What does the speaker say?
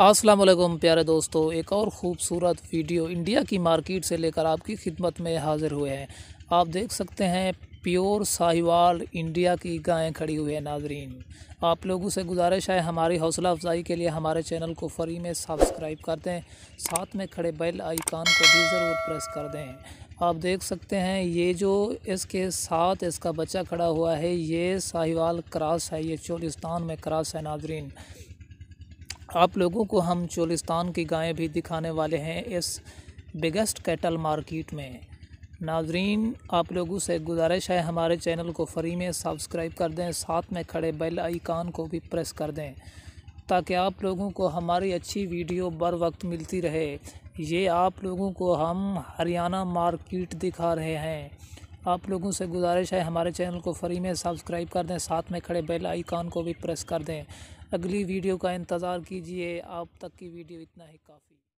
वालेकुम प्यारे दोस्तों, एक और ख़ूबसूरत वीडियो इंडिया की मार्केट से लेकर आपकी खिदमत में हाज़िर हुए हैं। आप देख सकते हैं, प्योर साहिवाल इंडिया की गायें खड़ी हुई है, नाजरीन। आप लोगों से गुजारिश है, हमारी हौसला अफजाई के लिए हमारे चैनल को फ्री में सब्सक्राइब कर दें, साथ में खड़े बेल आइकान को भी ज़रूर प्रेस कर दें। आप देख सकते हैं, ये जो इसके साथ इसका बच्चा खड़ा हुआ है, ये साहिवाल क्रॉस है, ये चोलिस्तान में क्रॉस है, नाजरीन। आप लोगों को हम चोलिस्तान की गायें भी दिखाने वाले हैं इस बिगेस्ट कैटल मार्केट में। नाजरीन, आप लोगों से गुजारिश है हमारे चैनल को फ्री में सब्सक्राइब कर दें, साथ में खड़े बेल आइकान को भी प्रेस कर दें, ताकि आप लोगों को हमारी अच्छी वीडियो बर वक्त मिलती रहे। ये आप लोगों को हम हरियाणा मार्केट दिखा रहे हैं। आप लोगों से गुजारिश है हमारे चैनल को फ्री में सब्सक्राइब कर दें, साथ में खड़े बेल आइकान को भी प्रेस कर दें। अगली वीडियो का इंतज़ार कीजिए। आप तक की वीडियो इतना ही काफ़ी।